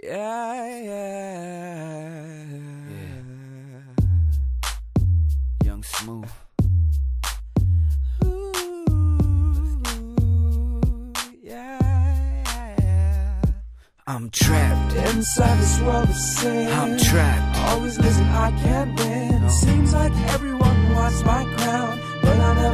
Yeah, yeah. Young Smoove. Ooh, yeah. I'm trapped. Inside this world of sin. I'm trapped. Always losing, I can't win. No. Seems like everyone wants my crown,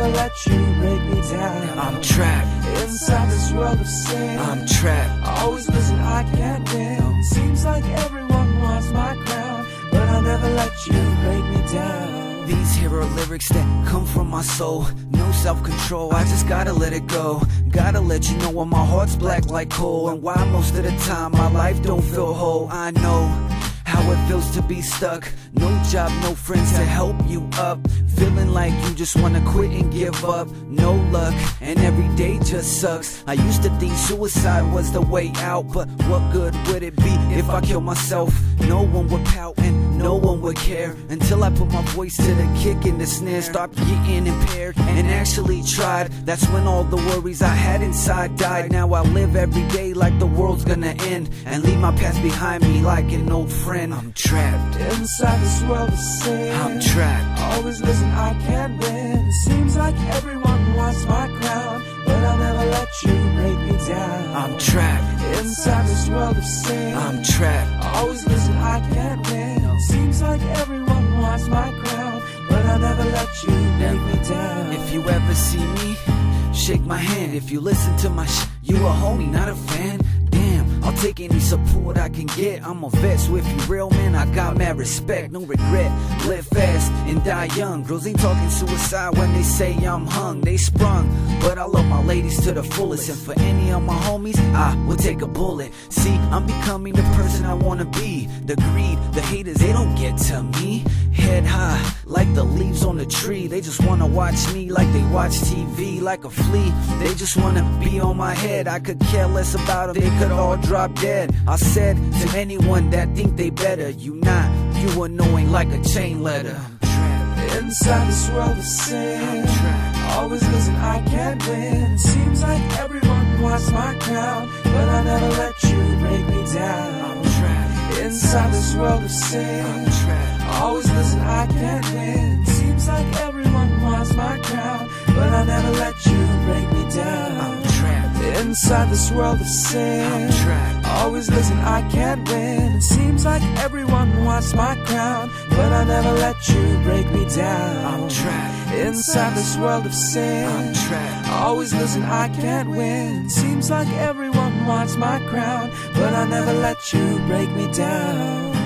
never let you break me down. I'm trapped. Inside this world of sin. I'm trapped. Always losing, I can't win. Seems like everyone wants my crown, but I'll never let you break me down. These hero lyrics that come from my soul. No self control, I just gotta let it go. Gotta let you know when my heart's black like coal. And why most of the time my life don't feel whole. I know how it feels to be stuck. No job, no friends to help you up. Like you just wanna quit and give up. No luck, and every day just sucks. I used to think suicide was the way out, but what good would it be if I kill myself? No one would pout and no one would care until I put my voice to the kick and the snare. Stopped getting impaired and actually tried. That's when all the worries I had inside died. Now I live every day like the world's gonna end and leave my past behind me like an old friend. I'm trapped. Inside this world of sin. I'm trapped. Always listen, I can't win. Seems like everyone wants my crown, but I'll never let you break down. I'm trapped. Inside this world of sin. I'm trapped. Always losing, I can't win. Seems like everyone wants my crown, but I'll never let you break me down. If you ever see me, shake my hand. If you listen to my sh, you a homie, not a fan. I'll take any support I can get. I'm a vet, so if you real man, I got mad respect, no regret. Live fast and die young. Girls ain't talking suicide when they say I'm hung. They sprung, but I love my ladies to the fullest. And for any of my homies, I will take a bullet. See, I'm becoming the person I wanna be. The greed, the haters, they don't get to me. Head high, like the leaves on the tree. They just wanna watch me like they watch TV, like a flea. They just wanna be on my head. I could care less about them. They could all drop dead. I said to anyone that think they better, you not. You annoying like a chain letter. I'm trapped. Inside this world of sin. Always losing, I can't win. Seems like everyone wants my crown, but I'll never let you break me down. I'm trapped. Inside this world of sin. I'm trapped. Always Inside this world of sin. I'm trapped. Always losing, I can't win. Seems like everyone wants my crown, but I'll never let you break me down. I'm trapped. Inside this world of sin. I'm trapped. Always losing, I can't win. It Seems like everyone wants my crown, but I'll never let you break me down.